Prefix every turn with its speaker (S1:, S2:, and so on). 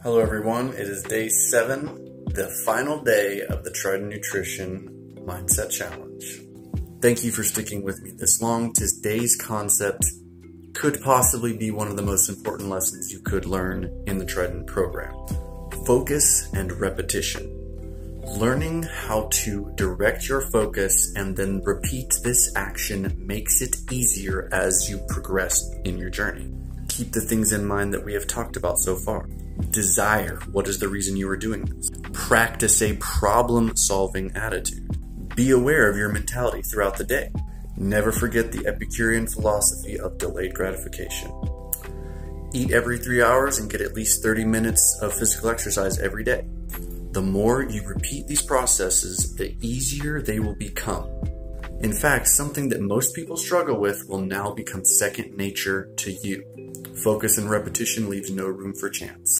S1: Hello, everyone. It is day seven, the final day of the Trydent Nutrition Mindset Challenge. Thank you for sticking with me this long. Today's concept could possibly be one of the most important lessons you could learn in the Trydent program focus and repetition. Learning how to direct your focus and then repeat this action makes it easier as you progress in your journey. Keep the things in mind that we have talked about so far. Desire what is the reason you are doing this. Practice a problem solving attitude. Be aware of your mentality throughout the day. Never forget the Epicurean philosophy of delayed gratification. Eat every three hours and get at least 30 minutes of physical exercise every day. The more you repeat these processes, the easier they will become. In fact, something that most people struggle with will now become second nature to you. Focus and repetition leaves no room for chance.